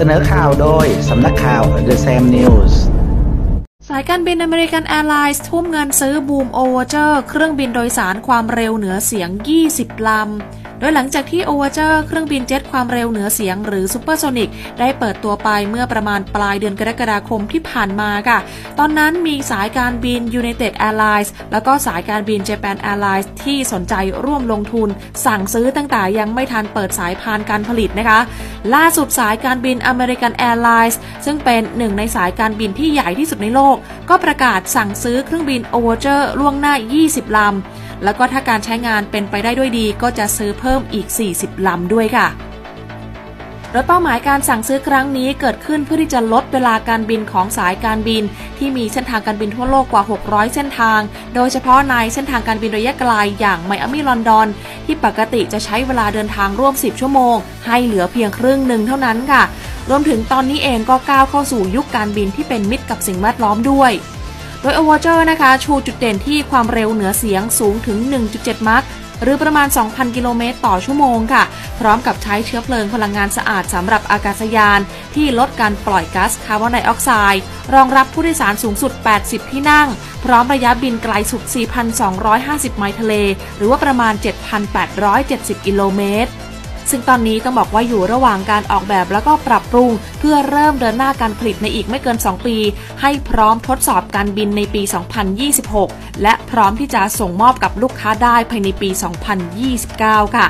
เสนอข่าวโดย สำนักข่าว TheSaMET News สายการบิน American Airlines ทุ่มเงินซื้อ Boom Overture เครื่องบินโดยสารความเร็วเหนือเสียง 20 ลำ โดยหลังจากที่โอเวอร์เจอร์เครื่องบินเจ็ตความเร็วเหนือเสียงหรือ supersonic ได้เปิดตัวไปเมื่อประมาณปลายเดือนกรกฎาคมที่ผ่านมาค่ะ ตอนนั้นมีสายการบิน United Airlines แล้วก็สายการบิน Japan Airlines ที่สนใจร่วมลงทุน สั่งซื้อตั้งแต่ยังไม่ทันเปิดสายพานการผลิตนะคะ ล่าสุดสายการบิน American Airlines ซึ่งเป็นหนึ่งในสายการบินที่ใหญ่ที่สุดในโลก ก็ประกาศสั่งซื้อเครื่องบิน o v e r เ u r e ล่วงหน้า 20 ลำ แล้วก็ถ้าการใช้งานเป็นไปได้ด้วยดีก็จะซื้อเพิ่มอีก 40 ลำด้วยค่ะ โดยเป้าหมายการสั่งซื้อครั้งนี้เกิดขึ้นเพื่อที่จะลดเวลาการบินของสายการบิน ที่มีเส้นทางการบินทั่วโลกกว่า 600 เส้นทาง โดยเฉพาะในเส้นทางการบินระยะไกลอย่างไมอามี่ลอนดอน ที่ปกติจะใช้เวลาเดินทางร่วม 10 ชั่วโมง ให้เหลือเพียงครึ่งหนึ่งเท่านั้นค่ะ รวมถึงตอนนี้เองก็ก้าวเข้าสู่ยุคการบินที่เป็นมิตรกับสิ่งแวดล้อมด้วย โดย a v a g e r นะคะชูจุดเด่นที่ความเร็วเหนือเสียงสูงถึง 1.7 มัคหรือประมาณ 2,000 กิโลเมตรต่อชั่วโมงค่ะ พร้อมกับใช้เชื้อเพลิงพลังงานสะอาดสำหรับอากาศยาน ที่ลดการปล่อยก๊าซคาร์บอนไดออกไซด์ รองรับผู้โดยสารสูงสุด 80 ที่นั่ง พร้อมระยะบินไกลสุด 4,250 ไมล์ทะเล หรือว่าประมาณ 7,870 กิโลเมตร ซึ่งตอนนี้ต้องบอกว่าอยู่ระหว่างการออกแบบแล้วก็ปรับปรุง เพื่อเริ่มเดินหน้าการผลิตในอีกไม่เกิน 2 ปี ให้พร้อมทดสอบการบินในปี 2026 และพร้อมที่จะส่งมอบกับลูกค้าได้ภายในปี 2029 ค่ะ